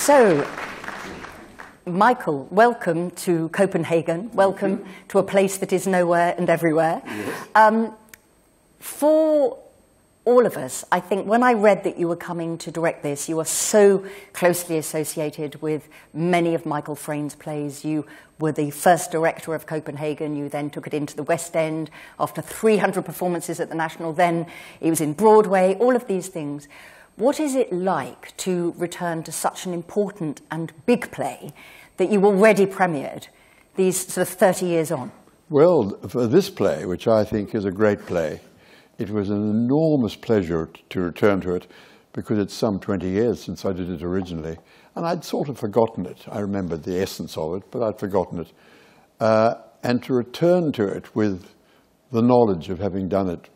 So, Michael, welcome to Copenhagen. Welcome to a place that is nowhere and everywhere. Yes. Um, for all of us, I think when I read that you were coming to direct this, you are so closely associated with many of Michael Frayn's plays. You were the first director of Copenhagen. You then took it into the West End after 300 performances at the National. Then it was in Broadway, all of these things. What is it like to return to such an important and big play that you already premiered these sort of 30 years on? Well, for this play, which I think is a great play, it was an enormous pleasure to return to it because it's some 20 years since I did it originally. And I'd sort of forgotten it. I remembered the essence of it, but I'd forgotten it. Uh, and to return to it with the knowledge of having done it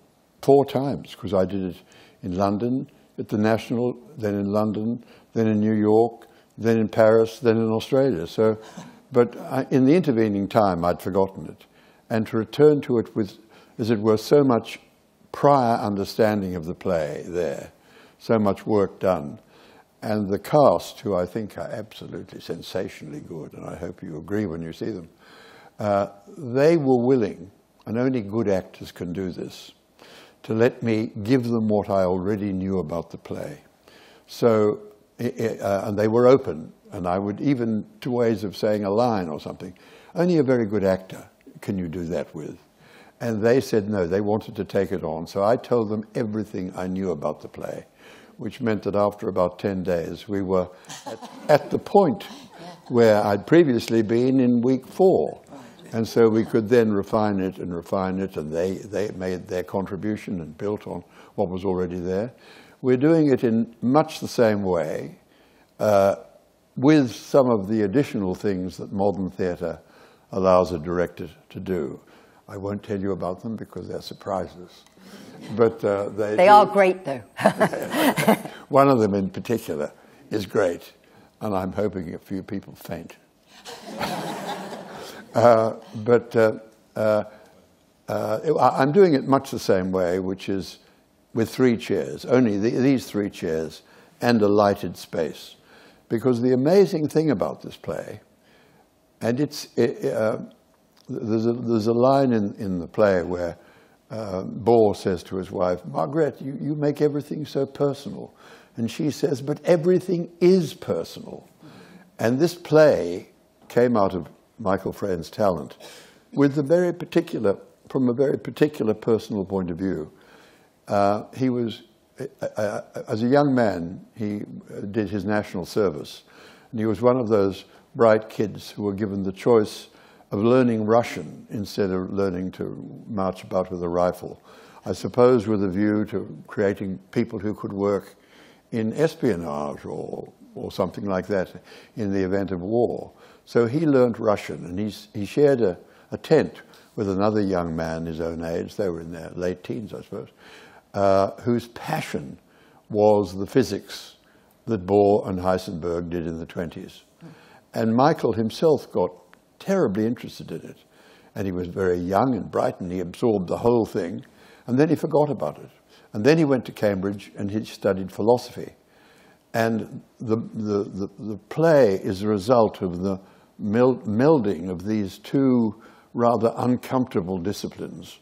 four times, because I did it in London, at the National, then in London, then in New York, then in Paris, then in Australia. So, but I, in the intervening time, I'd forgotten it. And to return to it with, as it were, so much prior understanding of the play there, so much work done, and the cast, who I think are absolutely sensationally good, and I hope you agree when you see them, uh, they were willing, and only good actors can do this, to let me give them what I already knew about the play. So, uh, and they were open, and I would even to ways of saying a line or something. Only a very good actor can you do that with. And they said no, they wanted to take it on. So I told them everything I knew about the play which meant that after about 10 days, we were at, at the point where I'd previously been in week four. And so we could then refine it and refine it, and they, they made their contribution and built on what was already there. We're doing it in much the same way, uh, with some of the additional things that modern theatre allows a director to do. I won't tell you about them because they're surprises but uh, they, they are great, though. One of them in particular is great, and I'm hoping a few people faint. uh, but uh, uh, uh I'm doing it much the same way, which is with three chairs, only the, these three chairs and a lighted space. Because the amazing thing about this play, and it's, it, uh, there's, a, there's a line in, in the play where uh, says to his wife, Margaret, you, you make everything so personal. And she says, but everything is personal. And this play came out of Michael Frayn's talent with a very particular, from a very particular personal point of view. Uh, he was, uh, uh, as a young man, he did his national service. And he was one of those bright kids who were given the choice of learning Russian instead of learning to march about with a rifle. I suppose with a view to creating people who could work in espionage or, or something like that in the event of war. So he learned Russian and he's, he shared a, a tent with another young man his own age, they were in their late teens, I suppose, uh, whose passion was the physics that Bohr and Heisenberg did in the 20s. And Michael himself got terribly interested in it. And he was very young and bright, and he absorbed the whole thing. And then he forgot about it. And then he went to Cambridge and he studied philosophy. And the, the, the, the play is a result of the melding of these two rather uncomfortable disciplines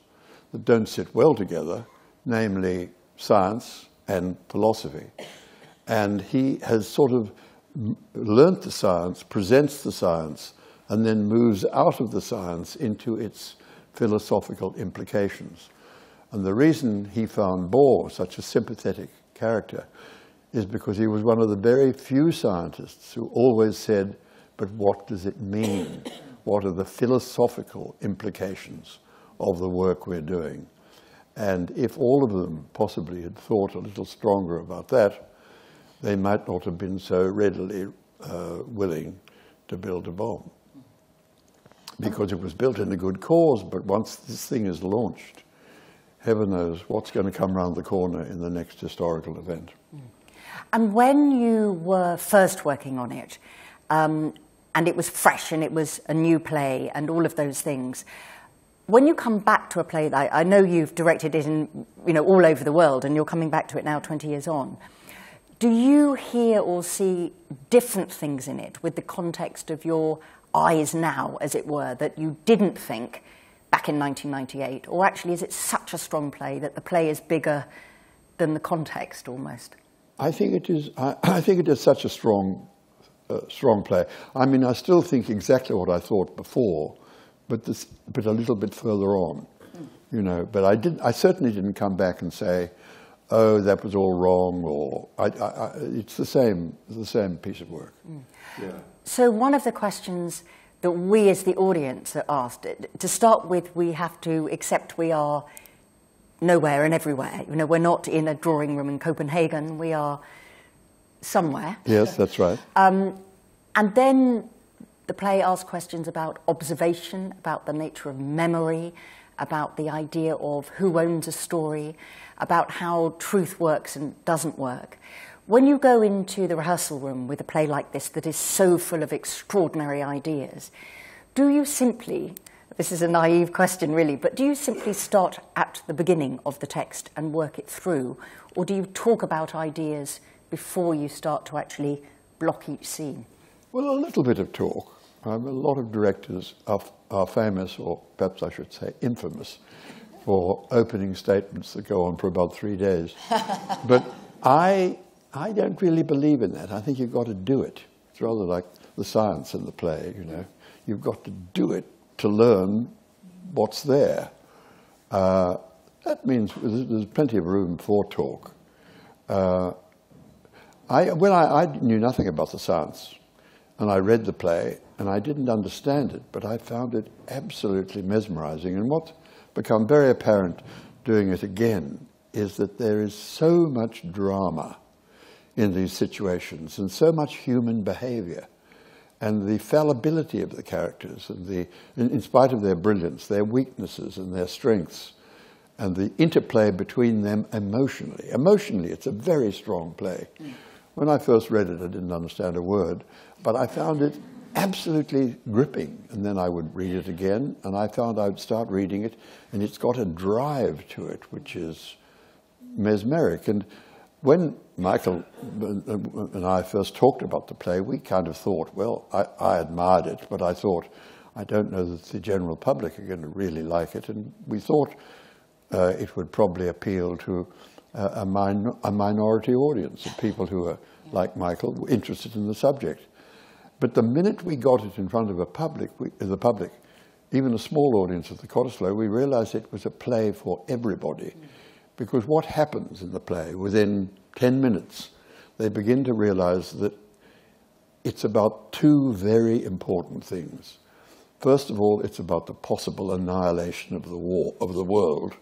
that don't sit well together, namely science and philosophy. And he has sort of learnt the science, presents the science, and then moves out of the science into its philosophical implications. And the reason he found Bohr such a sympathetic character is because he was one of the very few scientists who always said, but what does it mean? What are the philosophical implications of the work we're doing? And if all of them possibly had thought a little stronger about that, they might not have been so readily uh, willing to build a bomb because it was built in a good cause. But once this thing is launched, heaven knows what's going to come around the corner in the next historical event. And when you were first working on it, um, and it was fresh and it was a new play and all of those things, when you come back to a play, like, I know you've directed it in, you know, all over the world and you're coming back to it now 20 years on, do you hear or see different things in it with the context of your eyes now, as it were, that you didn't think back in 1998? Or actually, is it such a strong play that the play is bigger than the context almost? I think it is. I, I think it is such a strong, uh, strong play. I mean, I still think exactly what I thought before, but this, but a little bit further on, you know. But I didn't, I certainly didn't come back and say, "Oh, that was all wrong," or I, I, it's the same. The same piece of work. Mm. Yeah. So one of the questions that we as the audience are asked, to start with, we have to accept we are nowhere and everywhere. You know, we're not in a drawing room in Copenhagen. We are somewhere. Yes, that's right. Um, and then the play asks questions about observation, about the nature of memory, about the idea of who owns a story, about how truth works and doesn't work. When you go into the rehearsal room with a play like this that is so full of extraordinary ideas, do you simply this is a naive question, really, but do you simply start at the beginning of the text and work it through? Or do you talk about ideas before you start to actually block each scene? Well, a little bit of talk. Um, a lot of directors are, are famous, or perhaps I should say infamous, for opening statements that go on for about three days. but I, I don't really believe in that. I think you've got to do it. It's rather like the science in the play, you know. You've got to do it to learn what's there. Uh, that means there's plenty of room for talk. Uh, I, well, I, I, knew nothing about the science, and I read the play, and I didn't understand it, but I found it absolutely mesmerizing. And what's become very apparent doing it again is that there is so much drama in these situations and so much human behavior and the fallibility of the characters, and the, in, in, spite of their brilliance, their weaknesses and their strengths, and the interplay between them emotionally. Emotionally, it's a very strong play. Mm. When I first read it, I didn't understand a word, but I found it absolutely gripping. And then I would read it again, and I found I would start reading it, and it's got a drive to it, which is mesmeric. And when Michael and I first talked about the play, we kind of thought, well, I, I, admired it, but I thought, I don't know that the general public are going to really like it. And we thought uh, it would probably appeal to a, min- a, minority audience of people who are, like Michael, interested in the subject. But the minute we got it in front of a public, we, the public, even a small audience of the Cottesloe, we realized it was a play for everybody. Because what happens in the play within 10 minutes, they begin to realize that it's about two very important things. First of all, it's about the possible annihilation of the war of the world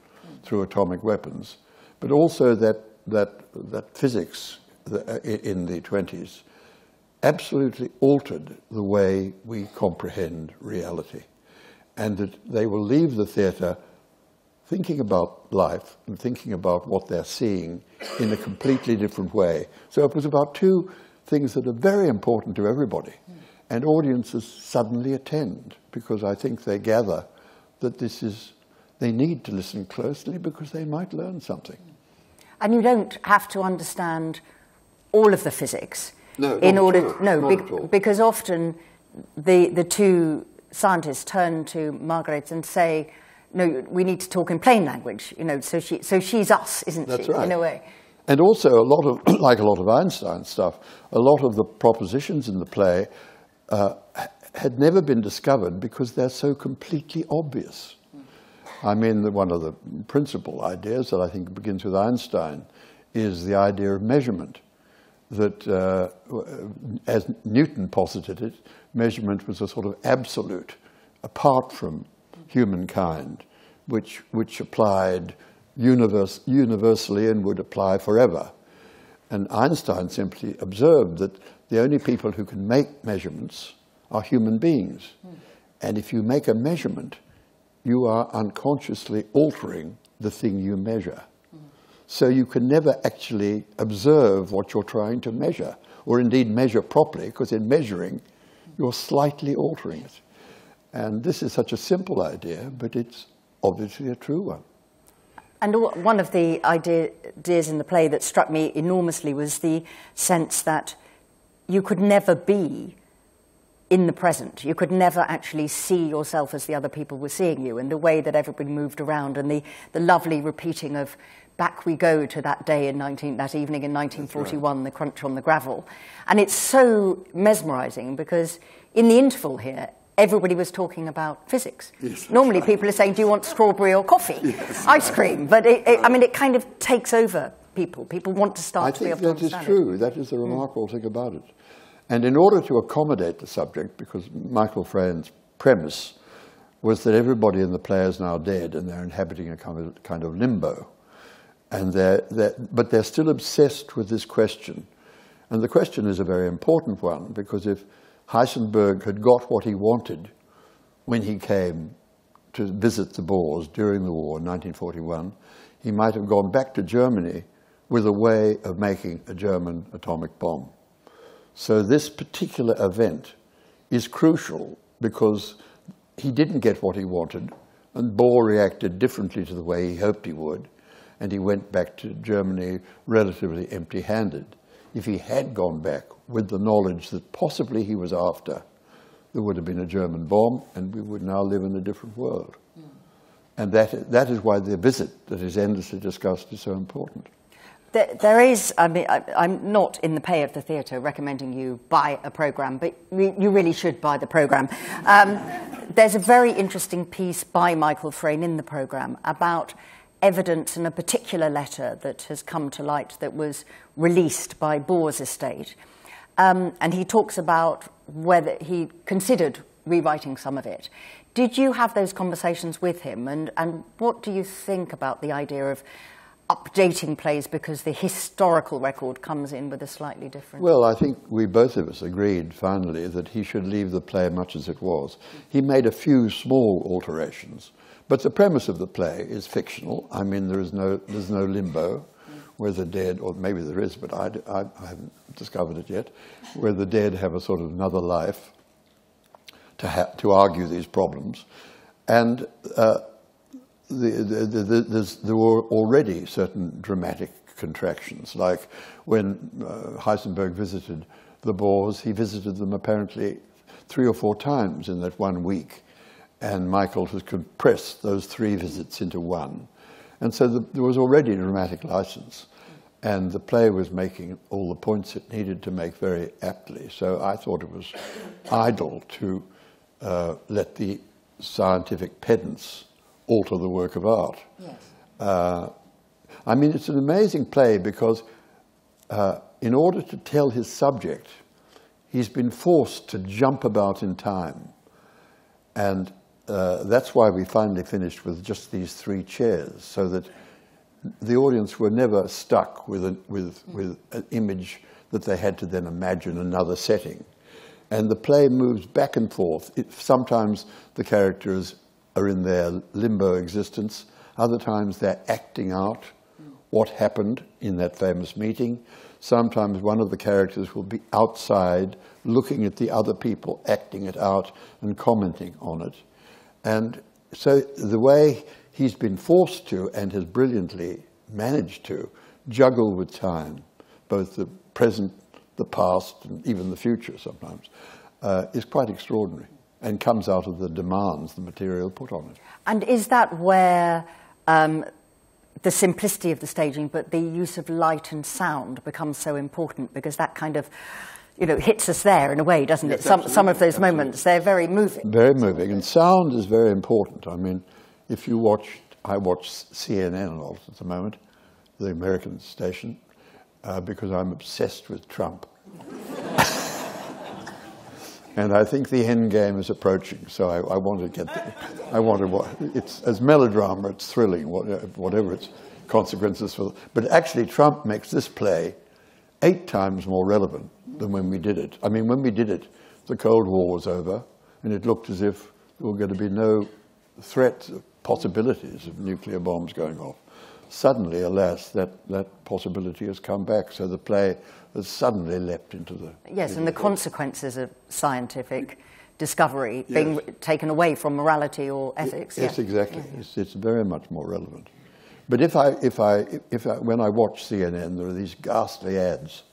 through atomic weapons, but also that that that physics uh, in the 20s absolutely altered the way we comprehend reality, and that they will leave the theatre thinking about life and thinking about what they're seeing in a completely different way. So it was about two things that are very important to everybody. And audiences suddenly attend because I think they gather that this is, they need to listen closely because they might learn something. And you don't have to understand all of the physics no, in order, no, be, because often the, the two scientists turn to Margaret and say, no, we need to talk in plain language, you know, so, she, so she's us, isn't That's she, right. in a way? And also, a lot of, like a lot of Einstein stuff, a lot of the propositions in the play uh, had never been discovered because they're so completely obvious. I mean, one of the principal ideas that I think begins with Einstein is the idea of measurement. That, uh, as Newton posited it, measurement was a sort of absolute, apart from humankind, which, which applied universe, universally and would apply forever. And Einstein simply observed that the only people who can make measurements are human beings. Mm. And if you make a measurement, you are unconsciously altering the thing you measure. So you can never actually observe what you're trying to measure, or indeed measure properly, because in measuring, you're slightly altering it. And this is such a simple idea, but it's obviously a true one. And one of the ideas in the play that struck me enormously was the sense that you could never be in the present. You could never actually see yourself as the other people were seeing you, and the way that everybody moved around, and the, the lovely repeating of back we go to that day in 19, that evening in 1941, right. the crunch on the gravel. And it's so mesmerizing because in the interval here, everybody was talking about physics. Yes, Normally, right. people are saying, "Do you want strawberry or coffee, yes, ice cream?" But it, it, I mean, it kind of takes over people. People want to start I to think be able that is true. It. That is the hmm. remarkable mm. thing about it. And in order to accommodate the subject, because Michael Frayn's premise was that everybody in the play is now dead and they're inhabiting a kind of, limbo, and they're, they're, but they're still obsessed with this question. And the question is a very important one because if Heisenberg had got what he wanted when he came to visit the Bohrs during the war in 1941, he might have gone back to Germany with a way of making a German atomic bomb. So this particular event is crucial because he didn't get what he wanted, and Bohr reacted differently to the way he hoped he would, and he went back to Germany relatively empty-handed. If he had gone back with the knowledge that possibly he was after, there would have been a German bomb and we would now live in a different world. Mm. And that, that is why the visit that is endlessly discussed is so important. There, there is, I mean, I, am not in the pay of the theatre recommending you buy a programme, but you really should buy the programme. Um, there's a very interesting piece by Michael Frayn in the programme about evidence in a particular letter that has come to light that was released by Bohr's estate. Um, and he talks about whether he considered rewriting some of it. Did you have those conversations with him? And, and what do you think about the idea of updating plays because the historical record comes in with a slightly different. Well, I think we both of us agreed finally that he should leave the play much as it was. He made a few small alterations, but the premise of the play is fictional. I mean, there is no, there's no limbo where the dead, or maybe there is, but I, I, I haven't discovered it yet, where the dead have a sort of another life to, to argue these problems. And uh, the, the, the, there were already certain dramatic contractions, like when uh, Heisenberg visited the Bohrs, he visited them apparently three or four times in that one week and Michael has compressed those three visits into one. And so the, there was already a dramatic license, and the play was making all the points it needed to make very aptly. So I thought it was idle to uh, let the scientific pedants alter the work of art. Yes. Uh, I mean, it's an amazing play because uh, in order to tell his subject, he's been forced to jump about in time. And uh, that's why we finally finished with just these three chairs, so that the audience were never stuck with, a, with, with an image that they had to then imagine another setting. And the play moves back and forth. It, sometimes the characters are in their limbo existence, other times they're acting out what happened in that famous meeting. Sometimes one of the characters will be outside looking at the other people acting it out and commenting on it. And so the way he's been forced to and has brilliantly managed to juggle with time, both the present, the past, and even the future sometimes, uh, is quite extraordinary and comes out of the demands the material put on it. And is that where um, the simplicity of the staging, but the use of light and sound becomes so important because that kind of you know, hits us there in a way, doesn't yes, it? Some, some of those absolutely. moments, they're very moving. Very moving. And sound is very important. I mean, if you watch, I watch CNN a lot at the moment, the American station, uh, because I'm obsessed with Trump. And I think the end game is approaching, so I, I want to get, the, I want to, it's, as melodrama, it's thrilling, whatever its consequences for, but actually Trump makes this play eight times more relevant than when we did it. I mean, when we did it, the Cold War was over, and it looked as if there were going to be no threat, possibilities of nuclear bombs going off. Suddenly, alas, that, that possibility has come back, so the play has suddenly leapt into the... Yes, and the consequences of scientific discovery yes. being taken away from morality or ethics. Yes, exactly. Yeah. It's, it's very much more relevant. But if I, if I, if I, when I watch CNN, there are these ghastly ads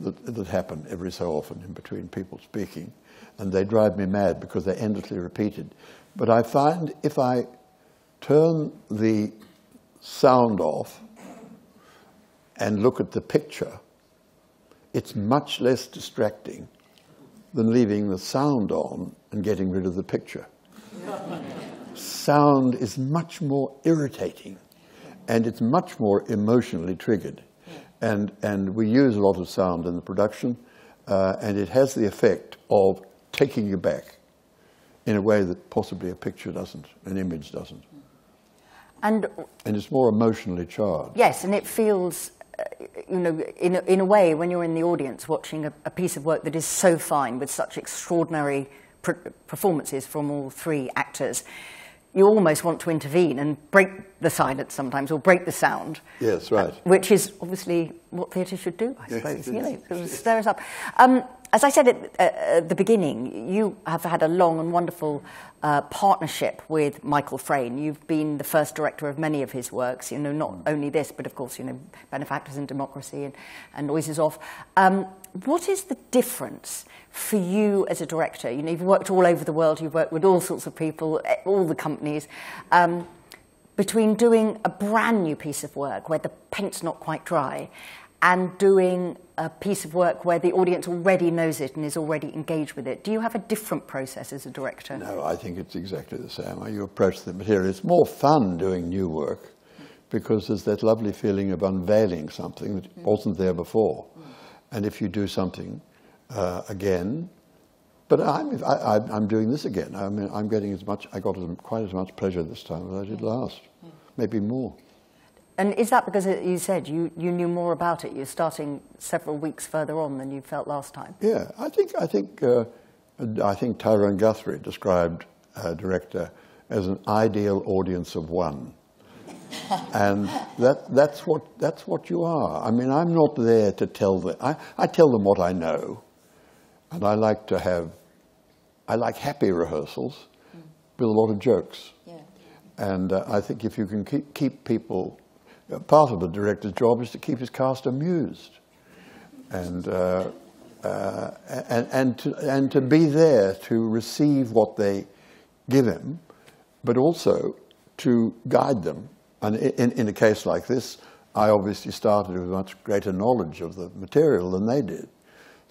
that, that happen every so often in between people speaking, and they drive me mad because they're endlessly repeated. But I find if I turn the sound off and look at the picture, it's much less distracting than leaving the sound on and getting rid of the picture. sound is much more irritating and it's much more emotionally triggered. And, and we use a lot of sound in the production, uh, and it has the effect of taking you back in a way that possibly a picture doesn't, an image doesn't. And, and it's more emotionally charged. Yes, and it feels, you know, in a, in a way, when you're in the audience watching a, a piece of work that is so fine with such extraordinary performances from all three actors, you almost want to intervene and break the silence sometimes or break the sound. Yes, right. Uh, which is obviously what theatre should do, I yes, suppose. You know, stir us up. Um, as I said at, uh, at, the beginning, you have had a long and wonderful uh, partnership with Michael Frayn. You've been the first director of many of his works, you know, not only this, but of course, you know, Benefactors and Democracy and, and Noises Off. Um, what is the difference for you as a director? You know, you've worked all over the world, you've worked with all sorts of people, eh, all the companies. Um, between doing a brand new piece of work where the paint's not quite dry and doing a piece of work where the audience already knows it and is already engaged with it. Do you have a different process as a director? No, I think it's exactly the same. You approach the material. It's more fun doing new work because there's that lovely feeling of unveiling something that mm. wasn't there before. Mm. And if you do something uh, again. But I'm, I, am doing this again. I mean, I'm getting as much, I got as, quite as much pleasure this time as I did mm. last, maybe more. And is that because you said you, you knew more about it? You're starting several weeks further on than you felt last time. Yeah, I think I think uh, I think Tyrone Guthrie described a director as an ideal audience of one, and that that's what that's what you are. I mean, I'm not there to tell them. I, I tell them what I know, and I like to have, I like happy rehearsals mm. with a lot of jokes. Yeah. And uh, I think if you can keep, keep people, part of the director's job is to keep his cast amused. And, uh, uh, and, and, to, and to be there to receive what they give him, but also to guide them. And in, in a case like this, I obviously started with much greater knowledge of the material than they did.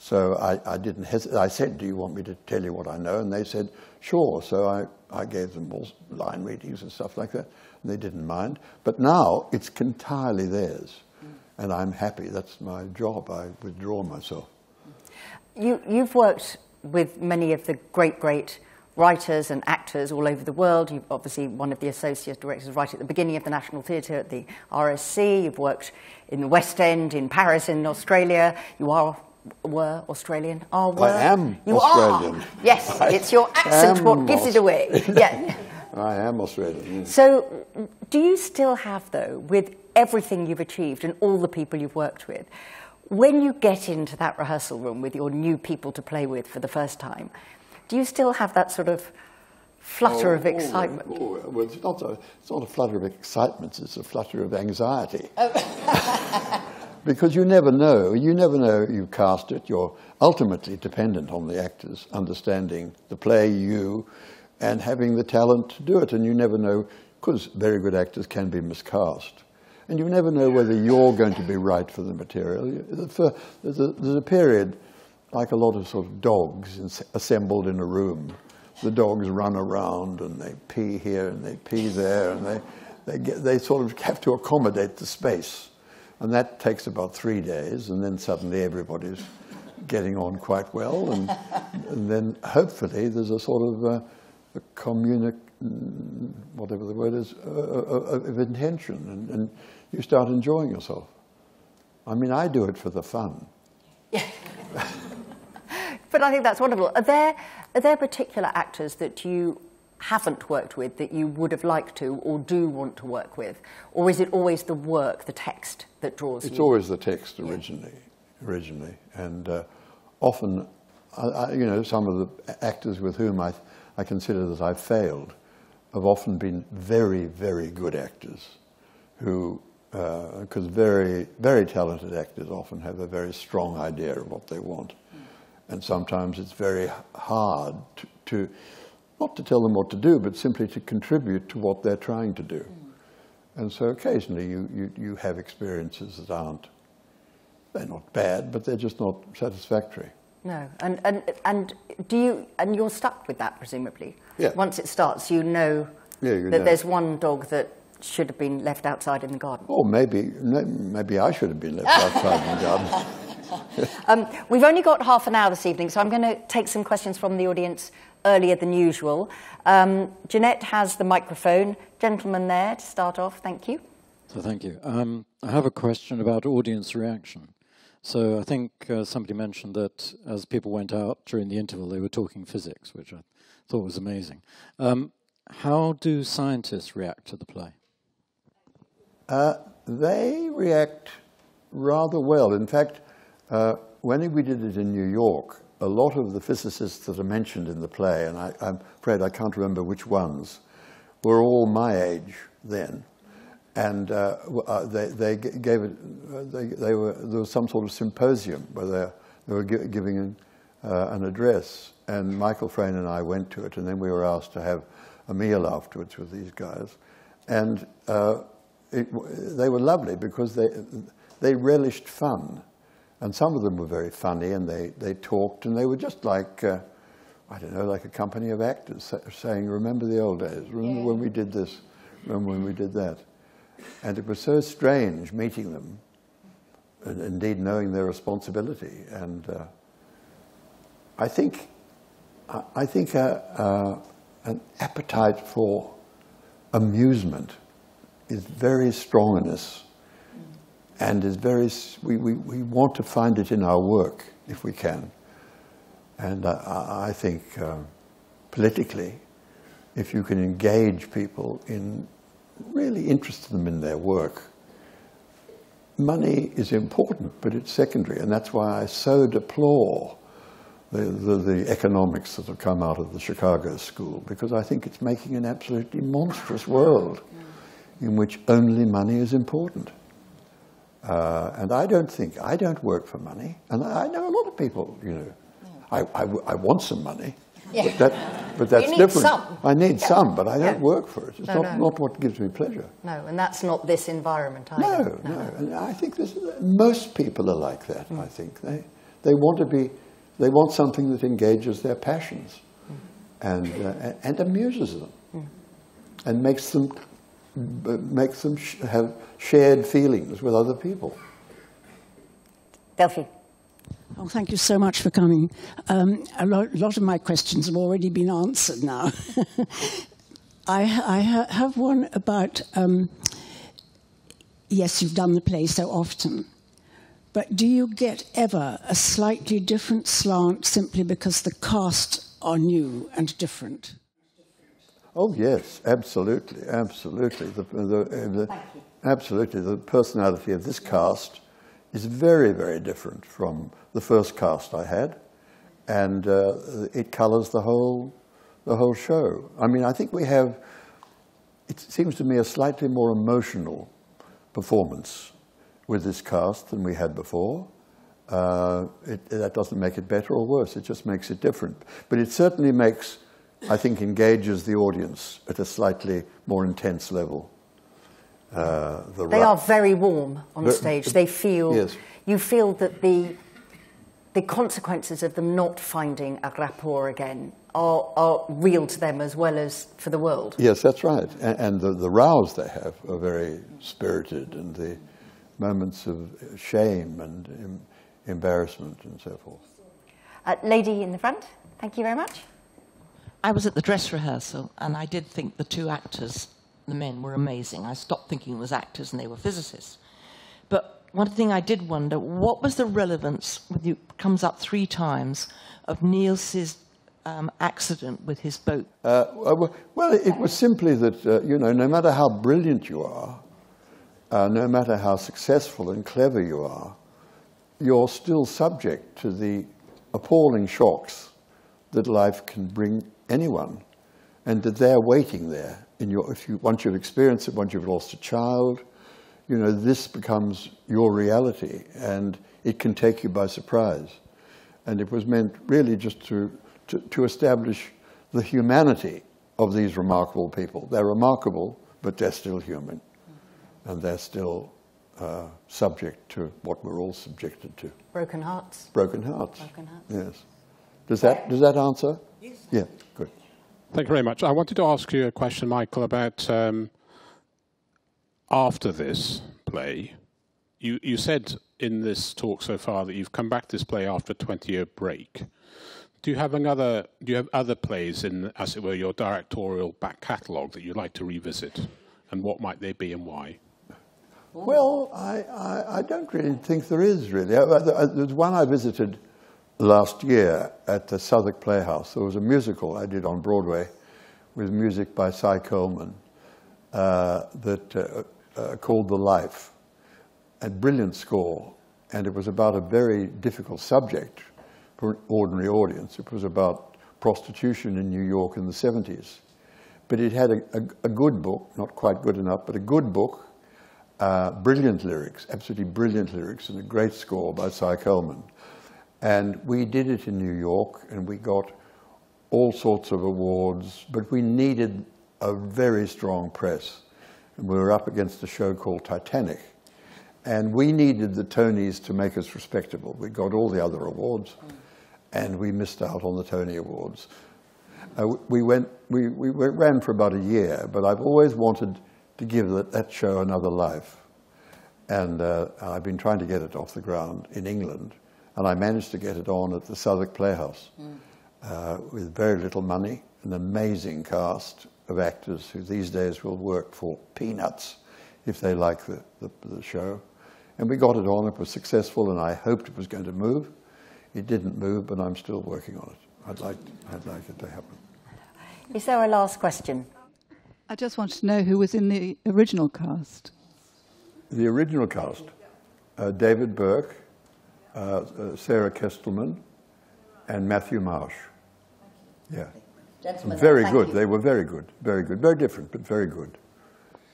So I, I didn't hesitate. I said, do you want me to tell you what I know? And they said, sure. So I, I gave them all line readings and stuff like that. And they didn't mind. But now it's entirely theirs. Mm. And I'm happy. That's my job. I withdraw myself. You, you've worked with many of the great, great writers and actors all over the world. You're obviously one of the associate directors right at the beginning of the National Theatre at the RSC. You've worked in the West End, in Paris, in Australia. You are were Australian. Oh, were. I am you Australian. Are. Yes, I it's your accent what gives it away. Yeah. I am Australian. So, do you still have, though, with everything you've achieved and all the people you've worked with, when you get into that rehearsal room with your new people to play with for the first time, do you still have that sort of flutter oh, of oh, excitement? Oh, oh, well, it's not, a, it's not a flutter of excitement, it's a flutter of anxiety. Oh. Because you never know. You never know you cast it. You're ultimately dependent on the actors understanding the play, you, and having the talent to do it. And you never know, because very good actors can be miscast. And you never know whether you're going to be right for the material. There's, a, there's a period, like a lot of sort of dogs assembled in a room. The dogs run around and they pee here and they pee there and they, they, get, they sort of have to accommodate the space. And that takes about three days, and then suddenly everybody's getting on quite well, and, and then hopefully there's a sort of a communic, whatever the word is, uh, of intention, and, and, you start enjoying yourself. I mean, I do it for the fun. Yeah. but I think that's wonderful. Are there, are there particular actors that you haven't worked with that you would have liked to or do want to work with? Or is it always the work, the text, that draws it's you? always the text originally, yeah. originally. And uh, often, I, I, you know, some of the actors with whom I, I consider that I've failed have often been very, very good actors who, because uh, very, very talented actors often have a very strong idea of what they want. And sometimes it's very hard to, to, not to tell them what to do, but simply to contribute to what they're trying to do. Mm. And so occasionally you, you, you have experiences that aren't, they're not bad, but they're just not satisfactory. No, and, and, and do you, and you're stuck with that presumably? Yeah. Once it starts, you know yeah, you that know. there's one dog that should have been left outside in the garden. Or maybe, maybe I should have been left outside in the garden. um, we've only got half an hour this evening, so I'm going to take some questions from the audience earlier than usual. Um, Jeanette has the microphone. Gentleman there to start off, thank you. So thank you. Um, I have a question about audience reaction. So I think uh, somebody mentioned that as people went out during the interval, they were talking physics, which I thought was amazing. Um, how do scientists react to the play? Uh, they react rather well. In fact, uh, when we did it in New York, a lot of the physicists that are mentioned in the play, and I, am afraid I can't remember which ones, were all my age then. And uh, uh they, they gave it, they, they, were, there was some sort of symposium where they, they were gi giving an, uh, an address. And Michael Frayn and I went to it, and then we were asked to have a meal afterwards with these guys. And uh, it, they were lovely because they, they relished fun. And some of them were very funny and they, they talked and they were just like, uh, I don't know, like a company of actors saying, remember the old days, remember yeah. when we did this, remember when we did that. And it was so strange meeting them and indeed knowing their responsibility. And uh, I think, I think uh, uh, an appetite for amusement is very strong in us and is very, we, we, we want to find it in our work if we can. And I, I think uh, politically, if you can engage people in really interest them in their work, money is important, but it's secondary. And that's why I so deplore the, the, the, economics that have come out of the Chicago school, because I think it's making an absolutely monstrous world in which only money is important. Uh, and I don't think, I don't work for money. And I know a lot of people, you know, I, I, I want some money. Yeah. But, that, but that's different. Some. I need yeah. some, but I don't yeah. work for it. It's no, not, no. not what gives me pleasure. No, and that's not this environment either. No, no. no. And I think this, most people are like that, mm. I think. They, they want to be, they want something that engages their passions mm. and, uh, and amuses them mm. and makes them makes them sh have shared feelings with other people. Delphi. Oh, thank you so much for coming. Um, a lo lot of my questions have already been answered now. I, I ha have one about, um, yes, you've done the play so often, but do you get ever a slightly different slant simply because the cast are new and different? Oh yes, absolutely, absolutely. The, the, the, absolutely, the personality of this cast is very, very different from the first cast I had, and uh, it colours the whole, the whole show. I mean, I think we have. It seems to me a slightly more emotional performance with this cast than we had before. Uh, it, that doesn't make it better or worse. It just makes it different. But it certainly makes I think, engages the audience at a slightly more intense level. Uh, the they are very warm on but, stage. They feel, yes. you feel that the, the consequences of them not finding a rapport again are, are real to them as well as for the world. Yes, that's right. And, and the, the rows they have are very spirited, and the moments of shame and em embarrassment and so forth. Uh, lady in the front, thank you very much. I was at the dress rehearsal and I did think the two actors, the men, were amazing. I stopped thinking it was actors and they were physicists. But one thing I did wonder, what was the relevance, it comes up three times, of Niels's um, accident with his boat? Uh, well, it was simply that, uh, you know, no matter how brilliant you are, uh, no matter how successful and clever you are, you're still subject to the appalling shocks that life can bring anyone, and that they're waiting there. In your, if you, once you've experienced it, once you've lost a child, you know, this becomes your reality and it can take you by surprise. And it was meant really just to, to, to establish the humanity of these remarkable people. They're remarkable, but they're still human. And they're still uh, subject to what we're all subjected to. Broken hearts. Broken hearts. Broken hearts. Yes. Does that, does that answer? Yes. Yeah, good. Thank you very much. I wanted to ask you a question, Michael, about um, after this play. You, you said in this talk so far that you've come back to this play after a 20 year break. Do you have another? Do you have other plays in, as it were, your directorial back catalogue that you'd like to revisit, and what might they be and why? Well, I, I, I don't really think there is really. There's one I visited last year at the Southwark Playhouse. There was a musical I did on Broadway with music by Cy Coleman uh, that uh, uh, called The Life, a brilliant score, and it was about a very difficult subject for an ordinary audience. It was about prostitution in New York in the 70s. But it had a, a, a good book, not quite good enough, but a good book, uh, brilliant lyrics, absolutely brilliant lyrics, and a great score by Cy Coleman. And we did it in New York, and we got all sorts of awards, but we needed a very strong press. And we were up against a show called Titanic. And we needed the Tonys to make us respectable. We got all the other awards, and we missed out on the Tony Awards. Uh, we, went, we, we ran for about a year, but I've always wanted to give that, that show another life. And uh, I've been trying to get it off the ground in England and I managed to get it on at the Southwark Playhouse mm. uh, with very little money, an amazing cast of actors who these days will work for peanuts if they like the, the, the show. And we got it on, it was successful, and I hoped it was going to move. It didn't move, but I'm still working on it. I'd like, I'd like it to happen. Is there a last question? I just wanted to know who was in the original cast. The original cast uh, David Burke, uh, uh, Sarah Kestelman, and Matthew Marsh. Yeah. Gentlemen, very good. You. They were very good. Very good. Very different, but very good.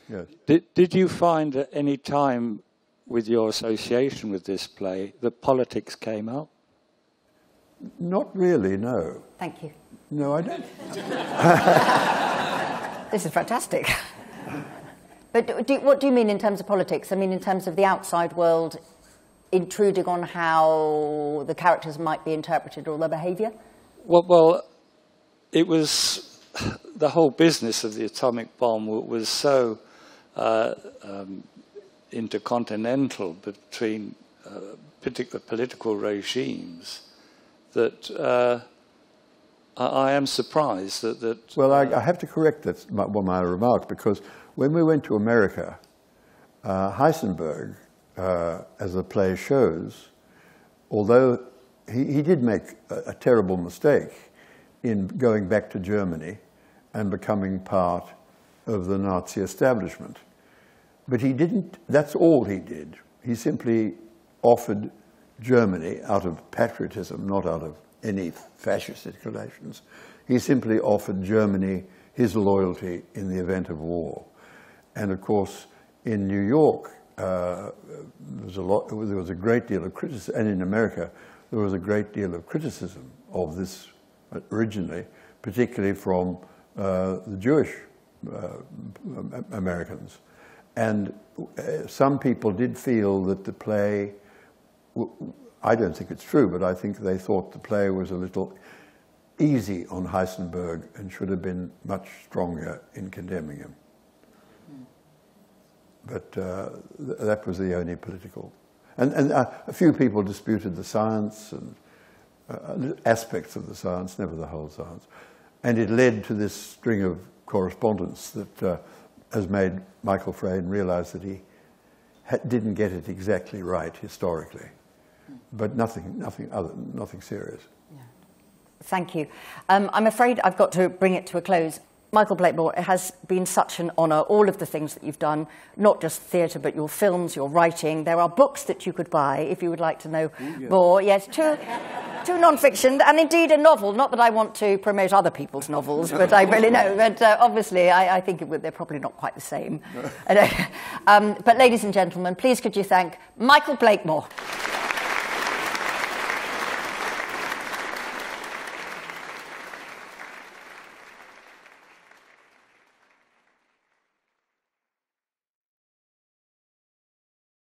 Yes. Did, did you find at any time with your association with this play that politics came up? Not really, no. Thank you. No, I don't. this is fantastic. But do, what do you mean in terms of politics? I mean, in terms of the outside world intruding on how the characters might be interpreted or their behavior? Well, well, it was the whole business of the atomic bomb was so uh, um, intercontinental between uh, particular political regimes that uh, I, I, am surprised that. that well, I, I, have to correct that, my, one of my remarks because when we went to America, uh, Heisenberg uh, as the play shows, although he, he did make a, a, terrible mistake in going back to Germany and becoming part of the Nazi establishment. But he didn't, that's all he did. He simply offered Germany out of patriotism, not out of any fascist inclinations. He simply offered Germany his loyalty in the event of war. And of course, in New York, uh, there was a lot. There was a great deal of criticism, and in America, there was a great deal of criticism of this originally, particularly from uh, the Jewish uh, Americans, and uh, some people did feel that the play. I don't think it's true, but I think they thought the play was a little easy on Heisenberg and should have been much stronger in condemning him. But uh, th that was the only political. And, and uh, a few people disputed the science and uh, aspects of the science, never the whole science. And it led to this string of correspondence that uh, has made Michael Frayn realize that he didn't get it exactly right historically. But nothing, nothing, other, nothing serious. Thank you. Um, I'm afraid I've got to bring it to a close. Michael Blakemore, it has been such an honour, all of the things that you've done, not just theatre, but your films, your writing. There are books that you could buy if you would like to know Ooh, yeah. more. Yes, two, two non-fiction, and indeed a novel. Not that I want to promote other people's novels, but I really know. But uh, obviously, I, I think would, they're probably not quite the same. um, but ladies and gentlemen, please could you thank Michael Blakemore.